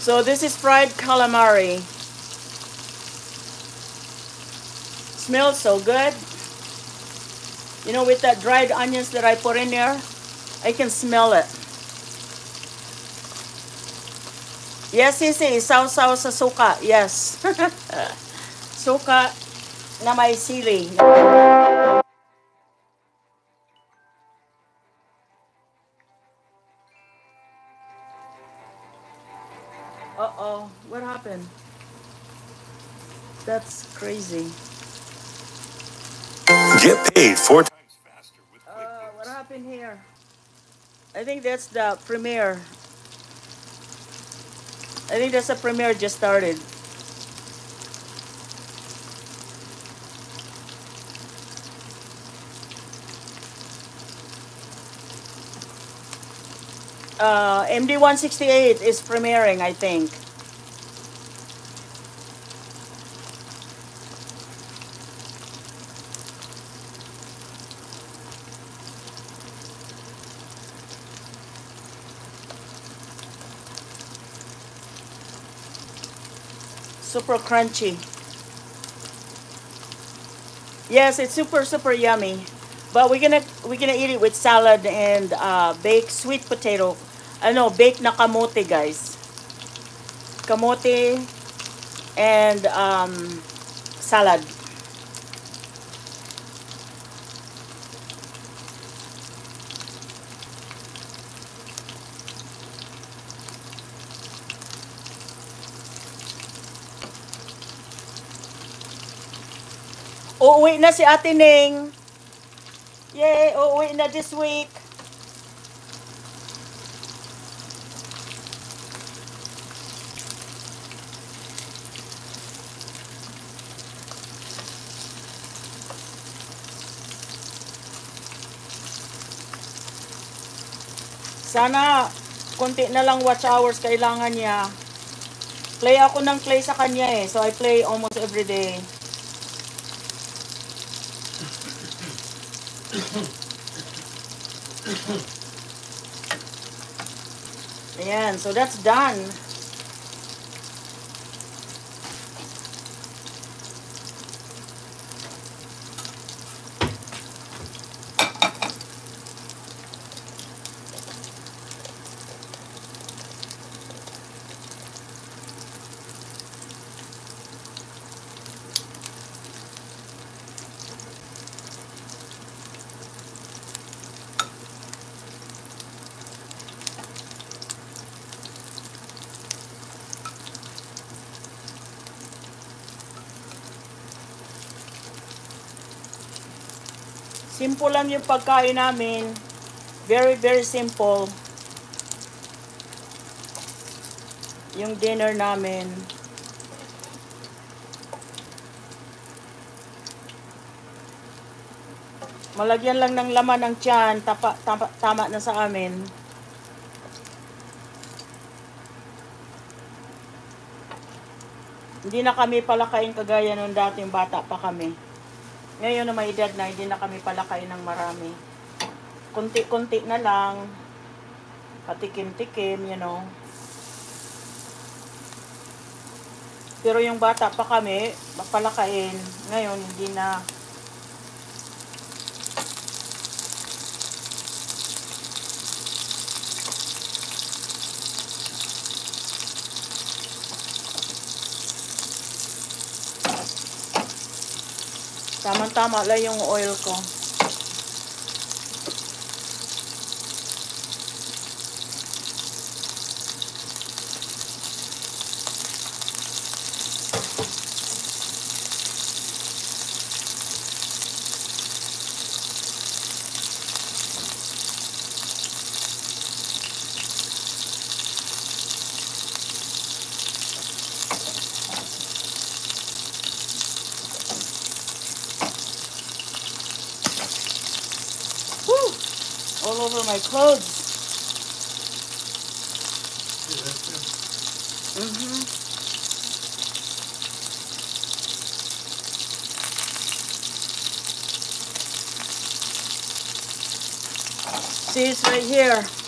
So this is fried calamari. Smells so good. You know, with that dried onions that I put in there, I can smell it. Yes, sisi, saw-saw sa suka. Yes. suka na may sili. Uh-oh, what happened? That's crazy. Get paid four times faster with Uh, what happened here? I think that's the premiere. I think that's the premiere just started. Uh, MD168 is premiering, I think. Super crunchy. Yes, it's super super yummy. But we're gonna we're gonna eat it with salad and uh, baked sweet potato. Know baked na kamote, guys. Kamote and um, salad. Uuwi na si Ate Ning. Yay, uuwi na this week. Sana konti na lang watch hours kailangan niya. Play ako ng play sa kanya eh. So I play almost every day. Ayan, so that's done. Simple lang yung pagkain namin. Very, very simple. Yung dinner namin. Malagyan lang ng laman ng tiyan, tapa, tama, tama na sa amin. Hindi na kami palakain kagaya nung dating bata pa kami. Ngayon na may edad na, hindi na kami palakain ng marami. Kunti-kunti na lang. Patikim-tikim, you know. Pero yung bata pa kami, palakain. Ngayon, hindi na. Tama-tama lang yung oil ko. All over my clothes. Mm-hmm. See, it's right here.